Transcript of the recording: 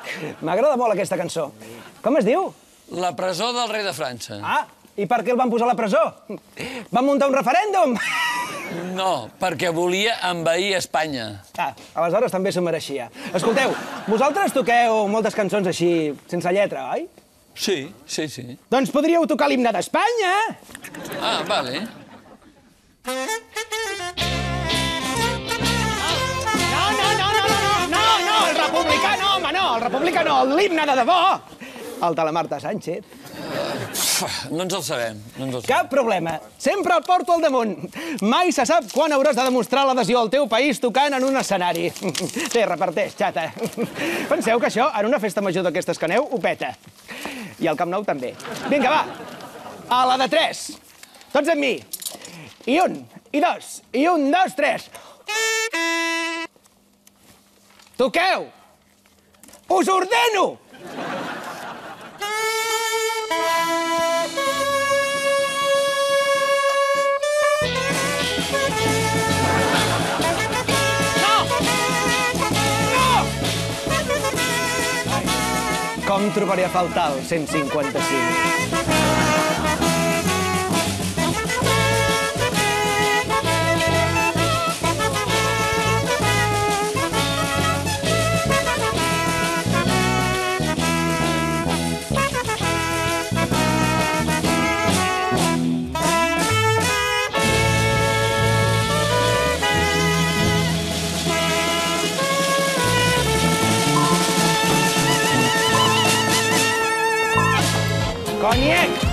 M'agrada molt aquesta cançó. Com es diu? La presó del rei de França. Ah, i per què el van posar a la presó? Van muntar un referèndum? No, perquè volia envair Espanya. Ah, aleshores també s'ho mereixia. Escolteu, vosaltres toqueu moltes cançons així, sense lletra, oi? Sí, sí, sí. Doncs podríeu tocar l'himne d'Espanya. Ah, vale. El republicà no, l'himne de debò. El de la Marta Sánchez. No ens el sabem, no ens el sabem. Cap problema. Sempre el porto al damunt. Mai se sap quan hauràs de demostrar l'adhesió al teu país tocant en un escenari. Té, reparteix, xata. Penseu que això, en una festa major d'aquestes que aneu, ho peta. I al Camp Nou també. Vinga, va. A la de tres. Tots amb mi. I un, i dos, i un, dos, tres. Toqueu! Us ordeno! No! No! Com trobaria a faltar el 155? Koniec!